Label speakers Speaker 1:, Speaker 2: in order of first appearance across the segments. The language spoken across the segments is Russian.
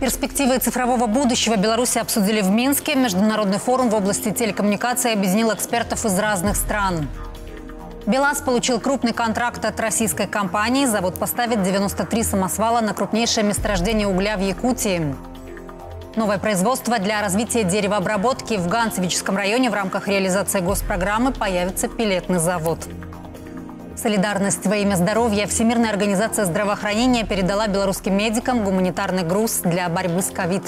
Speaker 1: Перспективы цифрового будущего Беларуси обсудили в Минске. Международный форум в области телекоммуникации объединил экспертов из разных стран. БелАЗ получил крупный контракт от российской компании. Завод поставит 93 самосвала на крупнейшее месторождение угля в Якутии. Новое производство для развития деревообработки в Ганцевическом районе в рамках реализации госпрограммы появится пилетный завод. Солидарность во имя здоровья Всемирная организация здравоохранения передала белорусским медикам гуманитарный груз для борьбы с ковид.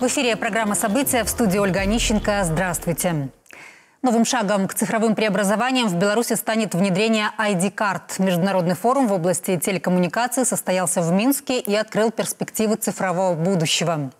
Speaker 1: В эфире программа «События» в студии Ольга Онищенко. Здравствуйте. Новым шагом к цифровым преобразованиям в Беларуси станет внедрение ID-карт. Международный форум в области телекоммуникаций состоялся в Минске и открыл перспективы цифрового будущего.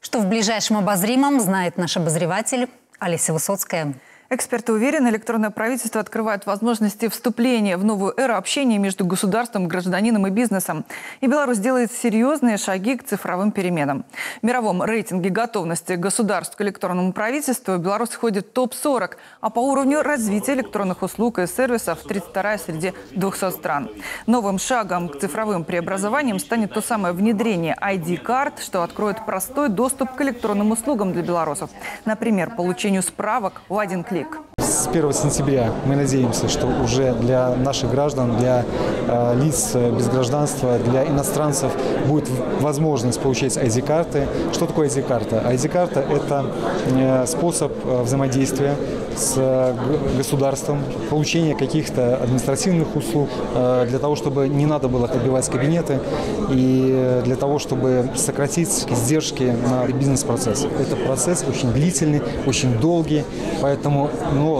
Speaker 1: Что в ближайшем обозримом, знает наш обозреватель Олеся Высоцкая.
Speaker 2: Эксперты уверены, электронное правительство открывает возможности вступления в новую эру общения между государством, гражданином и бизнесом. И Беларусь делает серьезные шаги к цифровым переменам. В мировом рейтинге готовности государств к электронному правительству Беларусь входит в топ-40, а по уровню развития электронных услуг и сервисов 32 среди 200 стран. Новым шагом к цифровым преобразованиям станет то самое внедрение ID-карт, что откроет простой доступ к электронным услугам для белорусов. Например, получению справок в один клик человек.
Speaker 3: С 1 сентября мы надеемся, что уже для наших граждан, для э, лиц без гражданства, для иностранцев будет возможность получать ID-карты. Что такое ID-карта? ID-карта – это э, способ э, взаимодействия с э, государством, получения каких-то административных услуг, э, для того, чтобы не надо было отбивать кабинеты и для того, чтобы сократить издержки на бизнес-процесс. Это процесс очень длительный, очень долгий, поэтому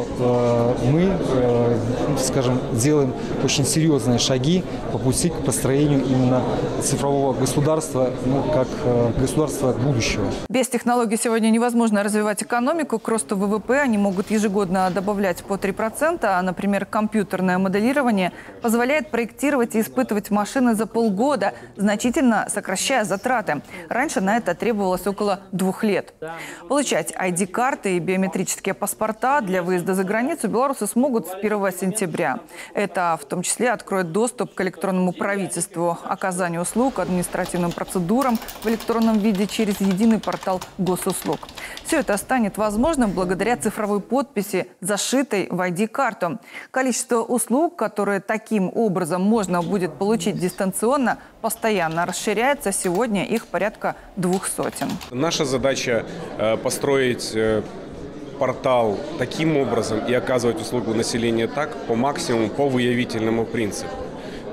Speaker 3: э, мы, э, скажем, делаем очень серьезные шаги по пути к построению именно цифрового государства, ну, как э, государства будущего.
Speaker 2: Без технологий сегодня невозможно развивать экономику. К росту ВВП они могут ежегодно добавлять по 3%, а, например, компьютерное моделирование позволяет проектировать и испытывать машины за полгода, значительно сокращая затраты. Раньше на это требовалось около двух лет. Получать ID-карты и биометрические паспорта для выезда за границу белорусы смогут с 1 сентября. Это в том числе откроет доступ к электронному правительству, оказанию услуг, административным процедурам в электронном виде через единый портал госуслуг. Все это станет возможным благодаря цифровой подписи, зашитой в ID-карту. Количество услуг, которые таким образом можно будет получить дистанционно, постоянно расширяется. Сегодня их порядка двух сотен.
Speaker 4: Наша задача э, построить э, портал таким образом и оказывать услугу населению так, по максимуму, по выявительному принципу.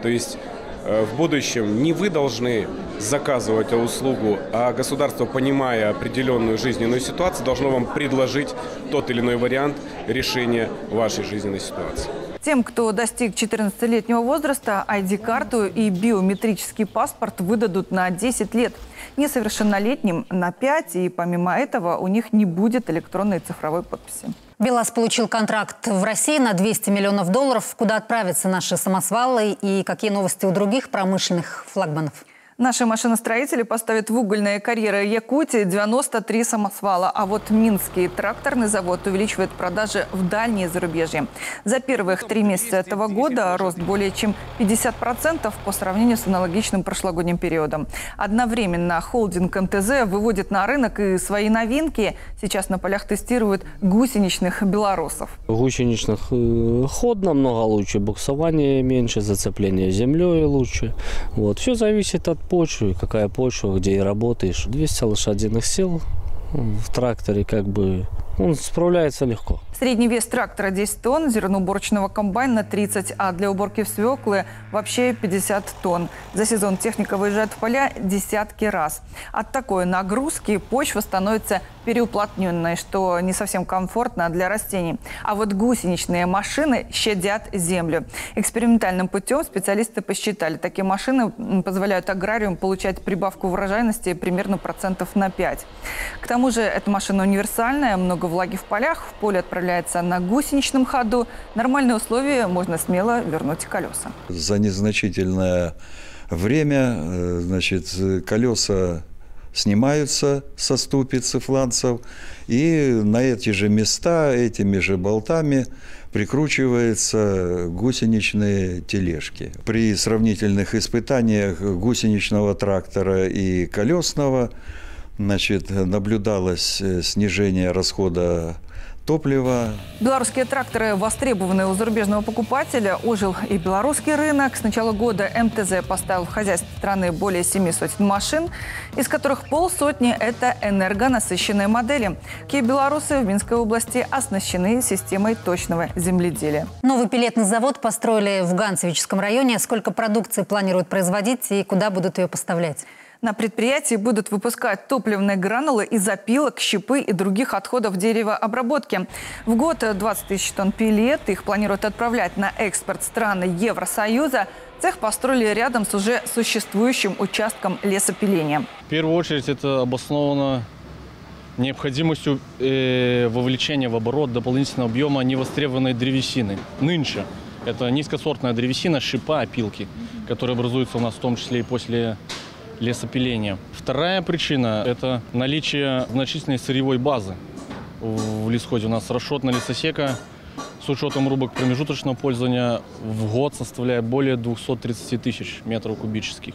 Speaker 4: То есть э, в будущем не вы должны заказывать услугу, а государство, понимая определенную жизненную ситуацию, должно вам предложить тот или иной вариант решения вашей жизненной ситуации.
Speaker 2: Тем, кто достиг 14-летнего возраста, ID-карту и биометрический паспорт выдадут на 10 лет. Несовершеннолетним на 5, и помимо этого у них не будет электронной цифровой подписи.
Speaker 1: БелАЗ получил контракт в России на 200 миллионов долларов. Куда отправятся наши самосвалы и какие новости у других промышленных флагманов?
Speaker 2: Наши машиностроители поставят в угольные карьеры Якутии 93 самосвала, а вот Минский тракторный завод увеличивает продажи в дальние зарубежья. За первых три месяца этого года рост более чем 50% по сравнению с аналогичным прошлогодним периодом. Одновременно холдинг МТЗ выводит на рынок и свои новинки. Сейчас на полях тестируют гусеничных белорусов.
Speaker 5: Гусеничных э, ход намного лучше, буксование меньше, зацепление землей лучше. Вот. Все зависит от почву, какая почва, где и работаешь. 200 лошадиных сил в тракторе как бы он справляется легко.
Speaker 2: Средний вес трактора 10 тонн, зерноуборочного комбайна 30, а для уборки свеклы вообще 50 тонн. За сезон техника выезжает в поля десятки раз. От такой нагрузки почва становится переуплотненной, что не совсем комфортно для растений. А вот гусеничные машины щадят землю. Экспериментальным путем специалисты посчитали, такие машины позволяют аграриум получать прибавку урожайности примерно процентов на 5. К тому же эта машина универсальная, много влаги в полях, в поле отправляется на гусеничном ходу. Нормальные условия можно смело вернуть колеса.
Speaker 6: За незначительное время э, значит, колеса снимаются со ступицы фланцев, и на эти же места, этими же болтами прикручиваются гусеничные тележки. При сравнительных испытаниях гусеничного трактора и колесного значит, наблюдалось снижение расхода топлива.
Speaker 2: Белорусские тракторы востребованы у зарубежного покупателя. Ожил и белорусский рынок. С начала года МТЗ поставил в хозяйстве страны более семи сотен машин, из которых полсотни – это энергонасыщенные модели. Какие белорусы в Минской области оснащены системой точного земледелия.
Speaker 1: Новый пилетный завод построили в Ганцевическом районе. Сколько продукции планируют производить и куда будут ее поставлять?
Speaker 2: На предприятии будут выпускать топливные гранулы из опилок, щепы и других отходов деревообработки. В год 20 тысяч тонн пилет. Их планируют отправлять на экспорт страны Евросоюза. Цех построили рядом с уже существующим участком лесопиления.
Speaker 7: В первую очередь это обосновано необходимостью э, вовлечения в оборот дополнительного объема невостребованной древесины. Нынче это низкосортная древесина, шипа, опилки, которые образуются у нас в том числе и после лесопиления. Вторая причина – это наличие значительной сырьевой базы в лесхозе. У нас расчетная лесосека с учетом рубок промежуточного пользования в год составляет более 230 тысяч метров кубических.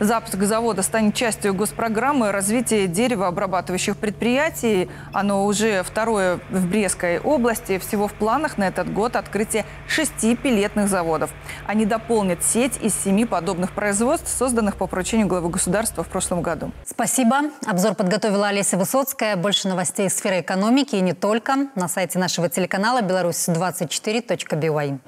Speaker 2: Запуск завода станет частью госпрограммы развития деревообрабатывающих предприятий. Оно уже второе в Брестской области. Всего в планах на этот год открытие шести пилетных заводов. Они дополнят сеть из семи подобных производств, созданных по поручению главы государства в прошлом году.
Speaker 1: Спасибо. Обзор подготовила Олеся Высоцкая. Больше новостей из сферы экономики и не только на сайте нашего телеканала беларусь24.by.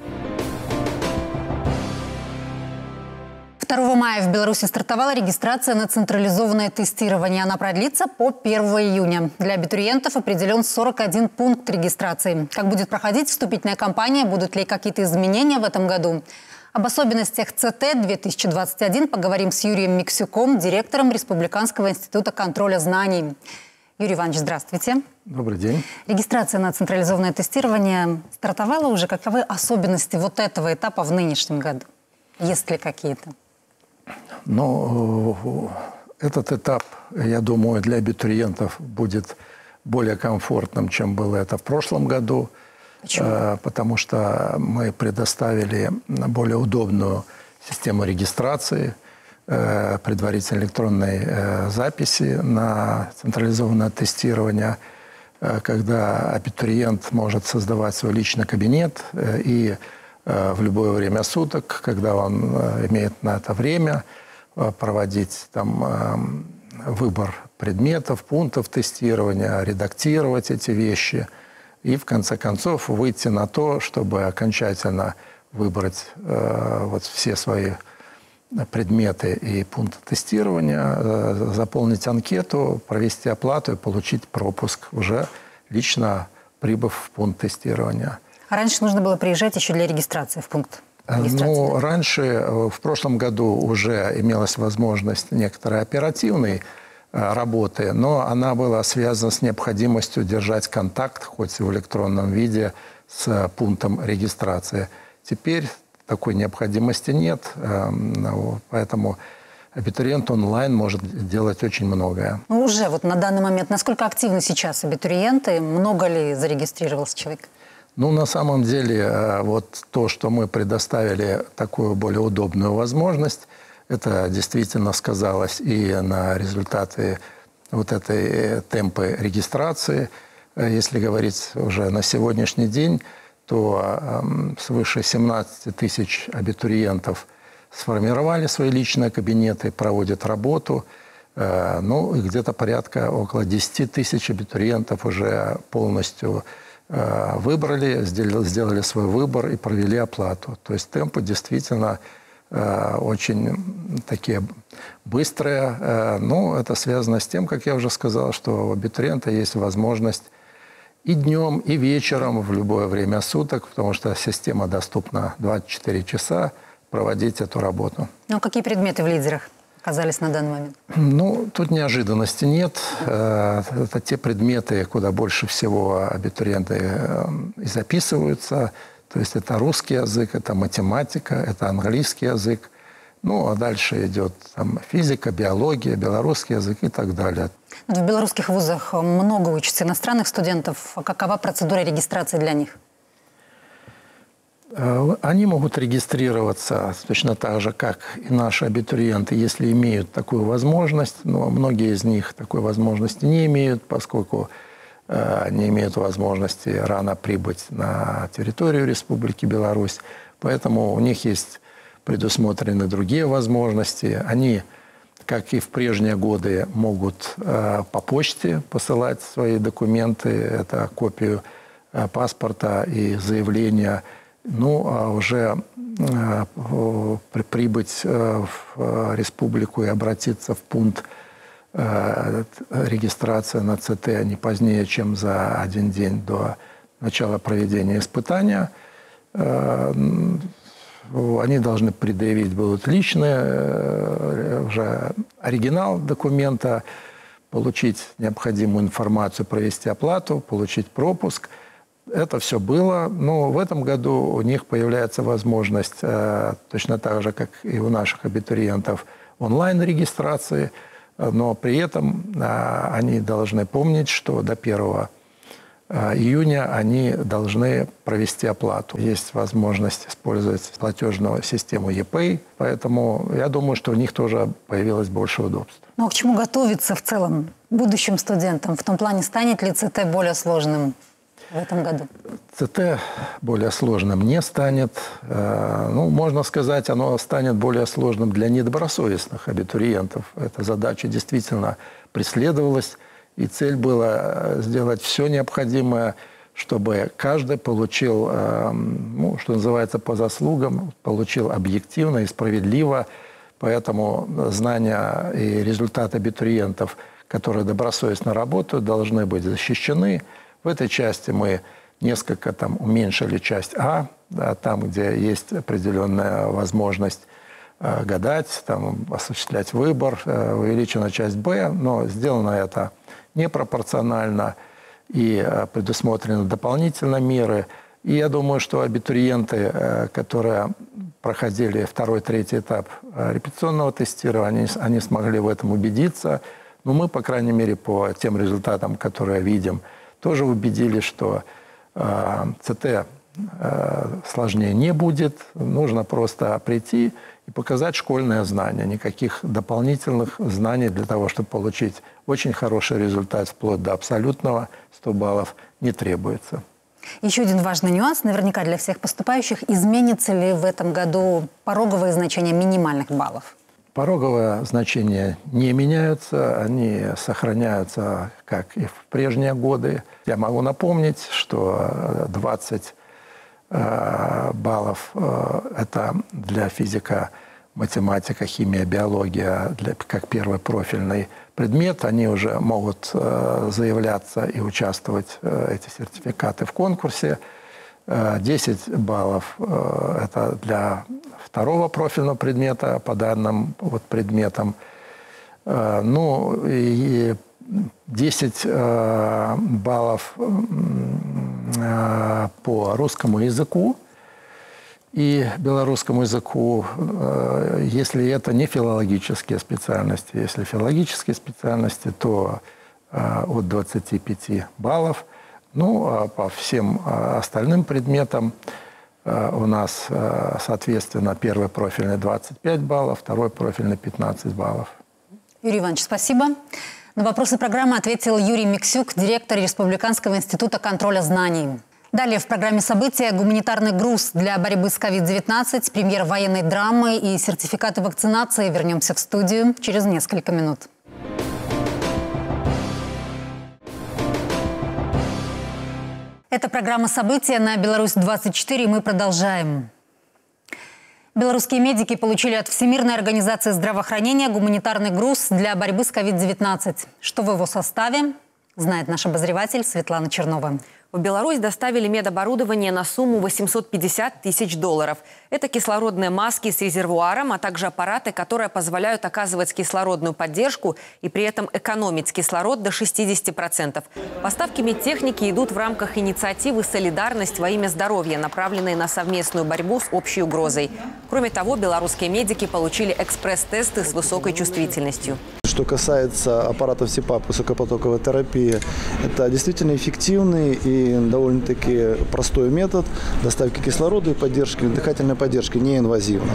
Speaker 1: 2 мая в Беларуси стартовала регистрация на централизованное тестирование. Она продлится по 1 июня. Для абитуриентов определен 41 пункт регистрации. Как будет проходить вступительная кампания, будут ли какие-то изменения в этом году? Об особенностях ЦТ-2021 поговорим с Юрием Миксюком, директором Республиканского института контроля знаний. Юрий Иванович, здравствуйте.
Speaker 8: Добрый день.
Speaker 1: Регистрация на централизованное тестирование стартовала уже. Каковы особенности вот этого этапа в нынешнем году? Есть ли какие-то?
Speaker 8: Но э, этот этап, я думаю, для абитуриентов будет более комфортным, чем было это в прошлом году.
Speaker 1: Почему?
Speaker 8: Э, потому что мы предоставили более удобную систему регистрации, э, предварительной электронной записи на централизованное тестирование, когда абитуриент может создавать свой личный кабинет и в любое время суток, когда он э, имеет на это время, э, проводить там выбор предметов, пунктов тестирования, редактировать эти вещи и в конце концов выйти на то, чтобы окончательно выбрать вот все свои предметы и пункты тестирования, заполнить анкету, провести оплату и получить пропуск, уже лично прибыв в пункт тестирования.
Speaker 1: Раньше нужно было приезжать еще для регистрации в пункт?
Speaker 8: Э, ну, раньше, э, в прошлом году уже имелась возможность некоторой оперативной э, работы, но она была связана с необходимостью держать контакт, хоть и в электронном виде, с пунктом регистрации. Теперь такой необходимости нет, эм, поэтому абитуриент онлайн может делать очень многое.
Speaker 1: Ну, уже вот на данный момент, насколько активны сейчас абитуриенты? Много ли зарегистрировался человек?
Speaker 8: Ну, на самом деле, э, вот то, что мы предоставили такую более удобную возможность, это действительно сказалось и на результаты вот этой э, темпы регистрации. Э, если говорить уже на сегодняшний день, то эм, свыше 17 тысяч абитуриентов сформировали свои личные кабинеты, проводят работу. Ну, где-то порядка около 10 тысяч абитуриентов уже полностью выбрали, сделали свой выбор и провели оплату. То есть темпы действительно э, очень такие быстрые. Э, ну, это связано с тем, как я уже сказал, что у абитуриента есть возможность и днем, и вечером, в любое время суток, потому что система доступна 24 часа, проводить эту работу.
Speaker 1: Ну, какие предметы в лидерах? Оказались на данный момент?
Speaker 8: Ну, тут неожиданности нет. Э, это те предметы, куда больше всего абитуриенты э, и записываются. То есть это русский язык, это математика, это английский язык. Ну, а дальше идет там, физика, биология, белорусский язык и так далее.
Speaker 1: В белорусских вузах много учатся иностранных студентов. Какова процедура регистрации для них?
Speaker 8: Э, они могут регистрироваться точно так же, как и наши абитуриенты, если имеют такую возможность. Но многие из них такой возможности не имеют, поскольку э, не имеют возможности рано прибыть на территорию Республики Беларусь. Поэтому у них есть предусмотрены другие возможности. Они, как и в прежние годы, могут э, по почте посылать свои документы. Это копию паспорта и заявления – ну, а уже э, при, прибыть э, в э, республику и обратиться в пункт регистрации на ЦТ не позднее, чем за один день до начала проведения испытания. Они должны предъявить будут личные, уже оригинал документа, получить необходимую информацию, провести оплату, получить пропуск – это все было, но в этом году у них появляется возможность, э, точно так же, как и у наших абитуриентов, онлайн-регистрации, но при этом э, они должны помнить, что до 1 э, июня они должны провести оплату. Есть возможность использовать платежную систему ePay, поэтому я думаю, что у них тоже появилось больше удобств.
Speaker 1: Ну а к чему готовиться в целом будущим студентам? В том плане, станет ли ЦТ более сложным в этом году?
Speaker 8: ЦТ более сложным не станет. Э, ну, можно сказать, оно станет более сложным для недобросовестных абитуриентов. Эта задача действительно преследовалась, и цель была э, сделать все необходимое, чтобы каждый получил, э, ну, что называется, по заслугам, получил объективно и справедливо. Поэтому знания и результаты абитуриентов, которые добросовестно работают, должны быть защищены – в этой части мы несколько там уменьшили часть А, да, там, где есть определенная возможность э, гадать, там, осуществлять выбор, э, увеличена часть Б, но сделано это непропорционально и э, предусмотрены дополнительные меры. И я думаю, что абитуриенты, э, которые проходили второй, третий этап э, репетиционного тестирования, они, они смогли в этом убедиться. Но мы, по крайней мере, по тем результатам, которые видим, тоже убедили, что э, ЦТ э, сложнее не будет. Нужно просто прийти и показать школьное знание. Никаких дополнительных знаний для того, чтобы получить очень хороший результат вплоть до абсолютного 100 баллов не требуется.
Speaker 1: Еще один важный нюанс, наверняка для всех поступающих. Изменится ли в этом году пороговое значение минимальных баллов?
Speaker 8: Пороговые значения не меняются, они сохраняются, как и в прежние годы. Я могу напомнить, что 20 э, баллов э, – это для физика, математика, химия, биология, для, как первый профильный предмет. Они уже могут э, заявляться и участвовать, эти сертификаты, в конкурсе. 10 баллов – это для второго профильного предмета по данным вот предметам. Э, ну, и 10 э, баллов э, по русскому языку и белорусскому языку, если это не филологические специальности. Если филологические специальности, то от 25 баллов. Ну, а по всем остальным предметам Э, у нас, э, соответственно, первый профильный 25 баллов, второй профильный 15 баллов.
Speaker 1: Юрий Иванович, спасибо. На вопросы программы ответил Юрий Миксюк, директор Республиканского института контроля знаний. Далее в программе события гуманитарный груз для борьбы с COVID-19, премьер военной драмы и сертификаты вакцинации. Вернемся в студию через несколько минут. Это программа «События» на «Беларусь-24». Мы продолжаем. Белорусские медики получили от Всемирной организации здравоохранения гуманитарный груз для борьбы с COVID-19. Что в его составе, знает наш обозреватель Светлана Чернова.
Speaker 9: В Беларусь доставили медоборудование на сумму 850 тысяч долларов. Это кислородные маски с резервуаром, а также аппараты, которые позволяют оказывать кислородную поддержку и при этом экономить кислород до 60%. Поставки медтехники идут в рамках инициативы «Солидарность во имя здоровья», направленной на совместную борьбу с общей угрозой. Кроме того, белорусские медики получили экспресс-тесты с высокой чувствительностью.
Speaker 10: Что касается аппаратов СИПАП, высокопотоковой терапии, это действительно эффективный и довольно-таки простой метод доставки кислорода и поддержки, дыхательной поддержки, неинвазивной.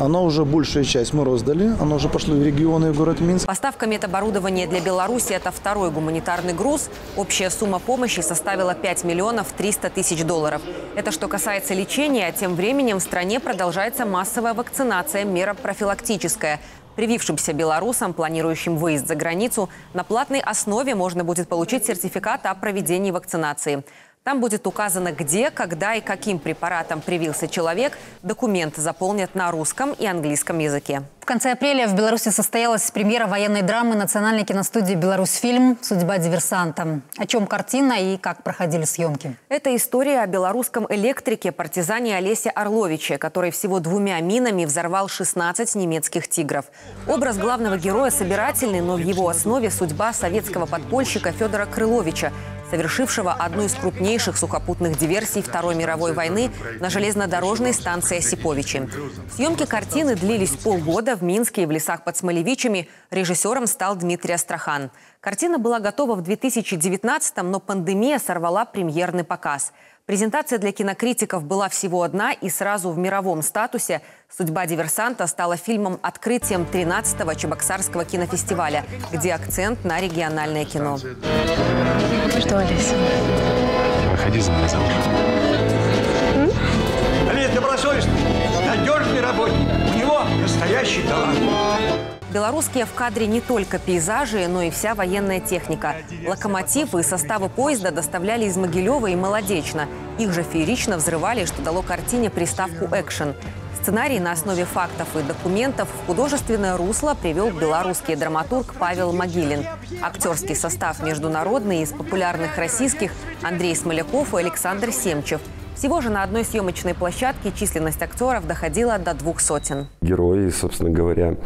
Speaker 10: Оно уже большая часть мы роздали, оно уже пошло в регионы и в город Минск.
Speaker 9: Поставка медоборудования для Беларуси – это второй гуманитарный груз. Общая сумма помощи составила 5 миллионов 300 тысяч долларов. Это что касается лечения, тем временем в стране продолжается массовая вакцинация, мера профилактическая – Привившимся белорусам, планирующим выезд за границу, на платной основе можно будет получить сертификат о проведении вакцинации. Там будет указано, где, когда и каким препаратом привился человек. Документ заполнят на русском и английском языке.
Speaker 1: В конце апреля в Беларуси состоялась премьера военной драмы Национальной киностудии «Беларусьфильм. Судьба диверсанта». О чем картина и как проходили съемки?
Speaker 9: Это история о белорусском электрике, партизане Олесе Орловиче, который всего двумя минами взорвал 16 немецких «Тигров». Образ главного героя собирательный, но в его основе судьба советского подпольщика Федора Крыловича, совершившего одну из крупнейших сухопутных диверсий Второй мировой войны на железнодорожной станции Осиповичи. Съемки картины длились полгода в Минске и в лесах под Смолевичами. Режиссером стал Дмитрий Астрахан. Картина была готова в 2019-м, но пандемия сорвала премьерный показ – Презентация для кинокритиков была всего одна и сразу в мировом статусе. «Судьба диверсанта» стала фильмом открытием 13-го Чебоксарского кинофестиваля, где акцент на региональное кино.
Speaker 11: Что, Олеся?
Speaker 12: Выходи за мной замуж.
Speaker 13: Олеся, добросовестный, надежный работник. У него настоящий талант.
Speaker 9: Белорусские в кадре не только пейзажи, но и вся военная техника. Локомотивы и составы поезда доставляли из Могилева и Молодечно. Их же феерично взрывали, что дало картине приставку «экшен». Сценарий на основе фактов и документов в художественное русло привел белорусский драматург Павел Могилин. Актерский состав международный из популярных российских Андрей Смоляков и Александр Семчев – всего же на одной съемочной площадке численность актеров доходила до двух сотен.
Speaker 14: Герой, собственно говоря,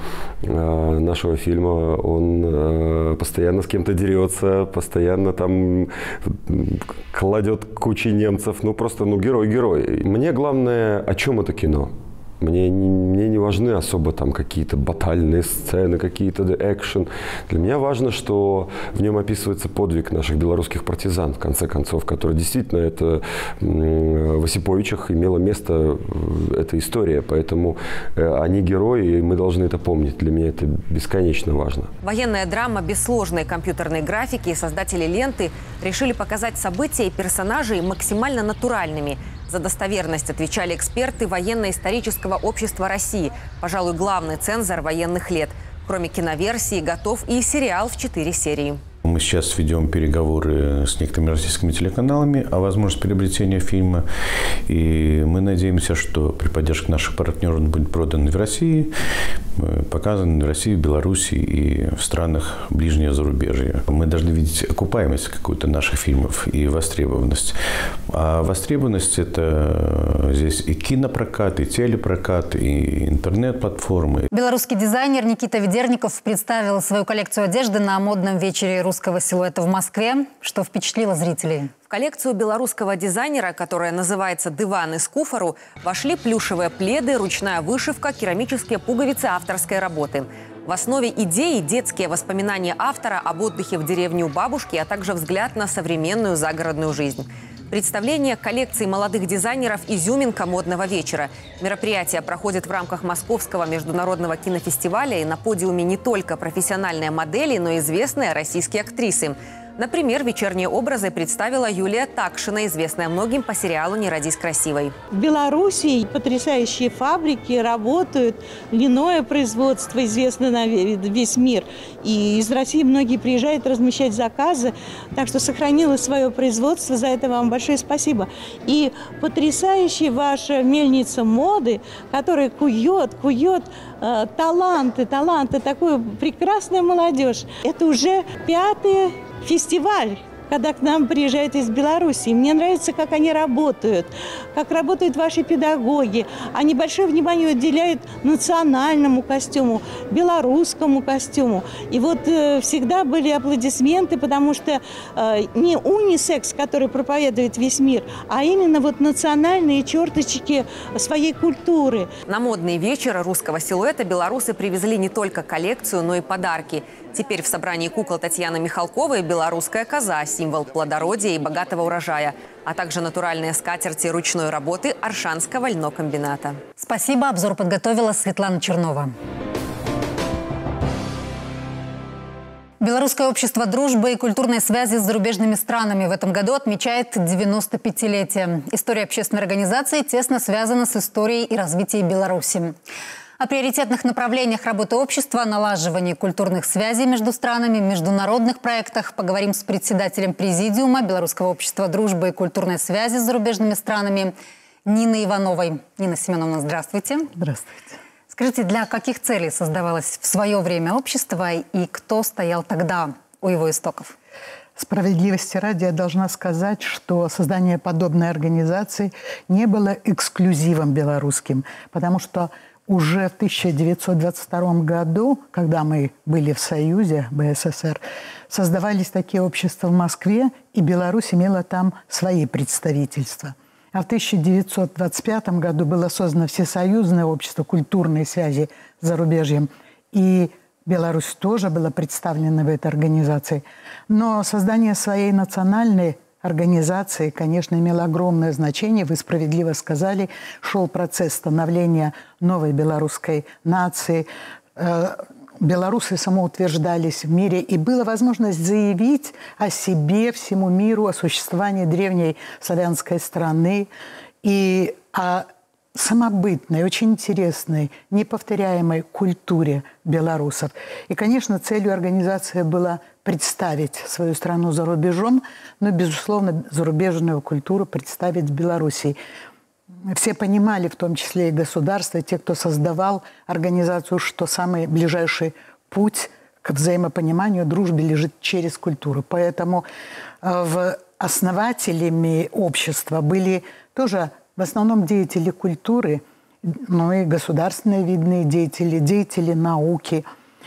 Speaker 14: э, нашего фильма, он э, постоянно с кем-то дерется, постоянно там кладет кучи немцев. Ну, просто, ну, герой-герой. Мне главное, о чем это кино? Мне, мне не важны особо там какие-то батальные сцены, какие-то экшен. Для меня важно, что в нем описывается подвиг наших белорусских партизан, в конце концов, который действительно это в Осиповичах имело место э, эта история. Поэтому э, они герои, и мы должны это помнить. Для меня это бесконечно важно.
Speaker 9: Военная драма без сложной компьютерной графики и создатели ленты решили показать события и персонажей максимально натуральными – за достоверность отвечали эксперты военно-исторического общества России, пожалуй, главный цензор военных лет. Кроме киноверсии, готов и сериал в четыре серии.
Speaker 12: Мы сейчас ведем переговоры с некоторыми российскими телеканалами о возможности приобретения фильма. И мы надеемся, что при поддержке наших партнеров он будет продан в России, э, показан в России, в Беларуси и в странах ближнего зарубежья. Мы должны видеть окупаемость какую-то наших фильмов и востребованность. А востребованность – это здесь и кинопрокат, и телепрокат, и интернет-платформы.
Speaker 1: Белорусский дизайнер Никита Ведерников представил свою коллекцию одежды на модном вечере русского русского силуэта в Москве, что впечатлило зрителей.
Speaker 9: В коллекцию белорусского дизайнера, которая называется «Диван из куфору», вошли плюшевые пледы, ручная вышивка, керамические пуговицы авторской работы. В основе идеи детские воспоминания автора об отдыхе в деревне у бабушки, а также взгляд на современную загородную жизнь. Представление коллекции молодых дизайнеров «Изюминка модного вечера». Мероприятие проходит в рамках Московского международного кинофестиваля и на подиуме не только профессиональные модели, но и известные российские актрисы. Например, вечерние образы представила Юлия Такшина, известная многим по сериалу «Не родись красивой».
Speaker 15: В Беларуси потрясающие фабрики работают, льняное производство известно на весь мир. И из России многие приезжают размещать заказы, так что сохранила свое производство, за это вам большое спасибо. И потрясающая ваша мельница моды, которая кует, кует э, таланты, таланты, такую прекрасную молодежь. Это уже пятые фестиваль когда к нам приезжают из Беларуси. Мне нравится, как они работают, как работают ваши педагоги. Они большое внимание уделяют национальному костюму, белорусскому костюму. И вот э, всегда были аплодисменты, потому что э, не унисекс, который проповедует весь мир, а именно вот национальные черточки своей культуры.
Speaker 9: На модный вечер русского силуэта белорусы привезли не только коллекцию, но и подарки. Теперь в собрании кукол Татьяны Михалковой белорусская коза – символ плодородия и богатого урожая, а также натуральные скатерти ручной работы Аршанского льнокомбината.
Speaker 1: Спасибо. Обзор подготовила Светлана Чернова. Белорусское общество дружбы и культурной связи с зарубежными странами в этом году отмечает 95-летие. История общественной организации тесно связана с историей и развитием Беларуси. О приоритетных направлениях работы общества, налаживании культурных связей между странами, международных проектах поговорим с председателем Президиума Белорусского общества дружбы и культурной связи с зарубежными странами Ниной Ивановой. Нина Семеновна, здравствуйте.
Speaker 16: Здравствуйте.
Speaker 1: Скажите, для каких целей создавалось в свое время общество и кто стоял тогда у его истоков?
Speaker 16: Справедливости ради я должна сказать, что создание подобной организации не было эксклюзивом белорусским, потому что уже в 1922 году, когда мы были в Союзе, БССР, создавались такие общества в Москве, и Беларусь имела там свои представительства – а в 1925 году было создано Всесоюзное общество культурной связи с зарубежьем. И Беларусь тоже была представлена в этой организации. Но создание своей национальной организации, конечно, имело огромное значение. Вы справедливо сказали, шел процесс становления новой белорусской нации. Э, белорусы самоутверждались в мире, и была возможность заявить о себе всему миру, о существовании древней славянской страны и о самобытной, очень интересной, неповторяемой культуре белорусов. И, конечно, целью организации была представить свою страну за рубежом, но, безусловно, зарубежную культуру представить в Белоруссии все понимали, в том числе и государство, и те, кто создавал организацию, что самый ближайший путь к взаимопониманию, дружбе лежит через культуру. Поэтому э, в основателями общества были тоже в основном деятели культуры, но и государственные видные деятели, деятели науки.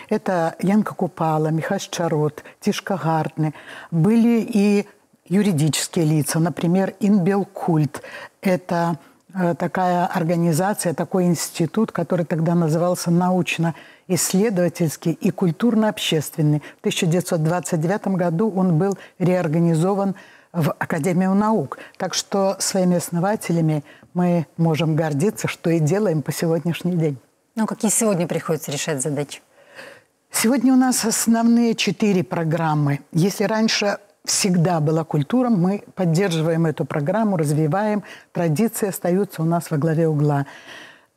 Speaker 16: Это Янка Купала, Михаил Чарот, Тишка Гартны. Были и юридические лица, например, Инбелкульт. Это Э, такая организация, такой институт, который тогда назывался научно-исследовательский и культурно-общественный. В 1929 году он был реорганизован в Академию наук. Так что своими основателями мы можем гордиться, что и делаем по сегодняшний день.
Speaker 1: Ну, какие сегодня приходится решать задачи?
Speaker 16: Сегодня у нас основные четыре программы. Если раньше всегда была культура, мы поддерживаем эту программу, развиваем, традиции остаются у нас во главе угла.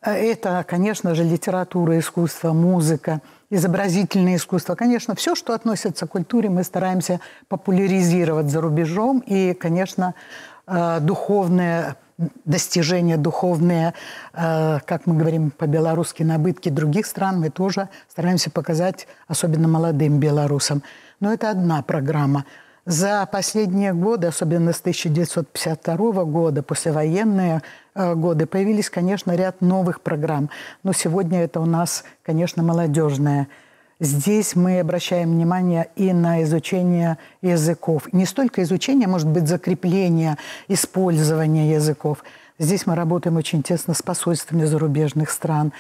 Speaker 16: Это, конечно же, литература, искусство, музыка, изобразительное искусство. Конечно, все, что относится к культуре, мы стараемся популяризировать за рубежом. И, конечно, э, духовное достижения духовные, э, как мы говорим по-белорусски, набытки других стран мы тоже стараемся показать, особенно молодым белорусам. Но это одна программа – за последние годы, особенно с 1952 года, послевоенные э, годы, появились, конечно, ряд новых программ. Но сегодня это у нас, конечно, молодежная. Здесь мы обращаем внимание и на изучение языков. Не столько изучение, может быть, закрепление, использование языков. Здесь мы работаем очень тесно с посольствами зарубежных стран.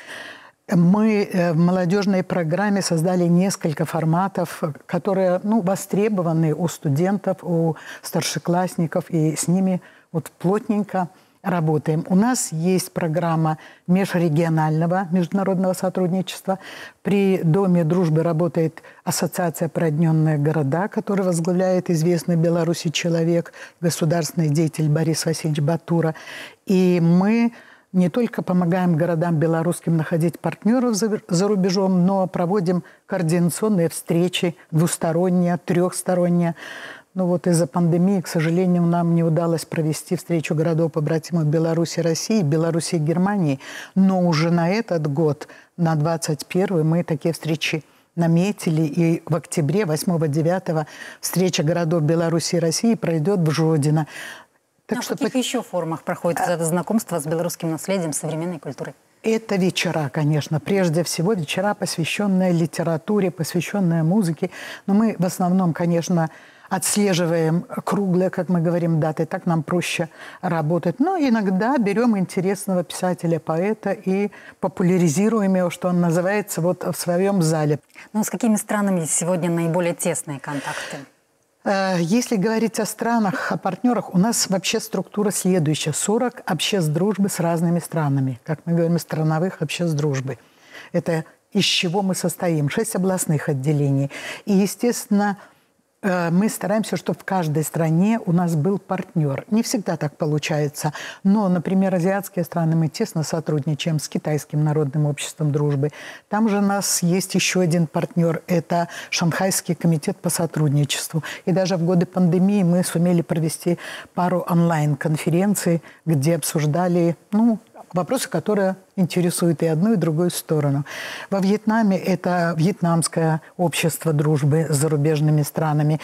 Speaker 16: Мы э, в молодежной программе создали несколько форматов, которые ну, востребованы у студентов, у старшеклассников, и с ними вот плотненько работаем. У нас есть программа межрегионального международного сотрудничества. При Доме дружбы работает Ассоциация «Продненные города», которую возглавляет известный Беларуси человек, государственный деятель Борис Васильевич Батура. И мы не только помогаем городам белорусским находить партнеров за, за рубежом, но проводим координационные встречи двусторонние, трехсторонние. Но вот из-за пандемии, к сожалению, нам не удалось провести встречу городов побратимов Беларуси, России, Беларуси и Германии. Но уже на этот год, на 21 мы такие встречи наметили, и в октябре 8-9 встреча городов Беларуси и России пройдет в Жодино.
Speaker 1: Так а что в каких по... еще формах проходит а... это знакомство с белорусским наследием, современной культурой?
Speaker 16: Это вечера, конечно. Прежде всего вечера, посвященные литературе, посвященные музыке. Но мы в основном, конечно, отслеживаем круглые, как мы говорим, даты, так нам проще работать. Но иногда берем интересного писателя, поэта и популяризируем его, что он называется, вот в своем зале.
Speaker 1: Ну, с какими странами сегодня наиболее тесные контакты?
Speaker 16: Э, если говорить о странах, о партнерах, у нас вообще структура следующая. 40 обществ дружбы с разными странами. Как мы говорим, страновых обществ дружбы. Это из чего мы состоим. Шесть областных отделений. И, естественно, мы стараемся, чтобы в каждой стране у нас был партнер. Не всегда так получается. Но, например, азиатские страны мы тесно сотрудничаем с Китайским народным обществом дружбы. Там же у нас есть еще один партнер. Это Шанхайский комитет по сотрудничеству. И даже в годы пандемии мы сумели провести пару онлайн-конференций, где обсуждали ну, вопросы, которые интересуют и одну, и другую сторону. Во Вьетнаме это вьетнамское общество дружбы с зарубежными странами.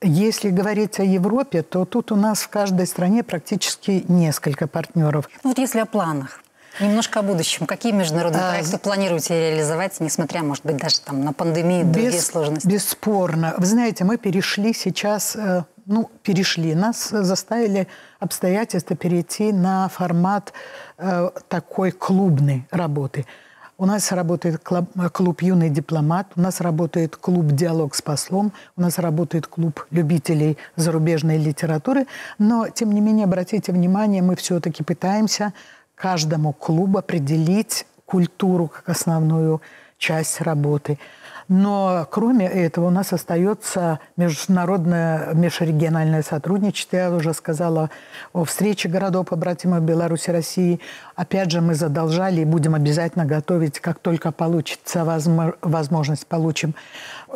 Speaker 16: Если говорить о Европе, то тут у нас в каждой стране практически несколько партнеров.
Speaker 1: Ну вот если о планах. Немножко о будущем. Какие международные а, проекты планируете реализовать, несмотря, может быть, даже там на пандемии и другие сложности?
Speaker 16: Бесспорно. Вы знаете, мы перешли сейчас, э, ну, перешли, нас заставили обстоятельства перейти на формат э, такой клубной работы. У нас работает клуб, клуб «Юный дипломат», у нас работает клуб «Диалог с послом», у нас работает клуб любителей зарубежной литературы. Но, тем не менее, обратите внимание, мы все-таки пытаемся каждому клубу определить культуру как основную часть работы. Но кроме этого у нас остается международное межрегиональное сотрудничество. Я уже сказала о встрече городов побратимов Беларуси и России. Опять же, мы задолжали и будем обязательно готовить, как только получится возможность, получим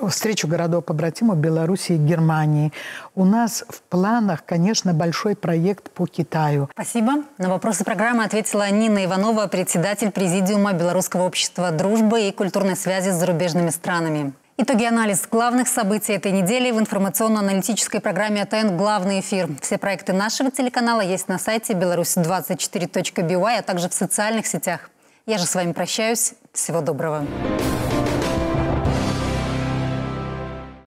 Speaker 16: встречу городов побратимов Беларуси и Германии. У нас в планах, конечно, большой проект по Китаю.
Speaker 1: Спасибо. На вопросы программы ответила Нина Иванова, председатель Президиума Белорусского общества дружбы и культурной связи с зарубежными странами. Итоги анализ главных событий этой недели в информационно-аналитической программе АТН «Главный эфир». Все проекты нашего телеканала есть на сайте беларусь24.by, а также в социальных сетях. Я же с вами прощаюсь. Всего доброго.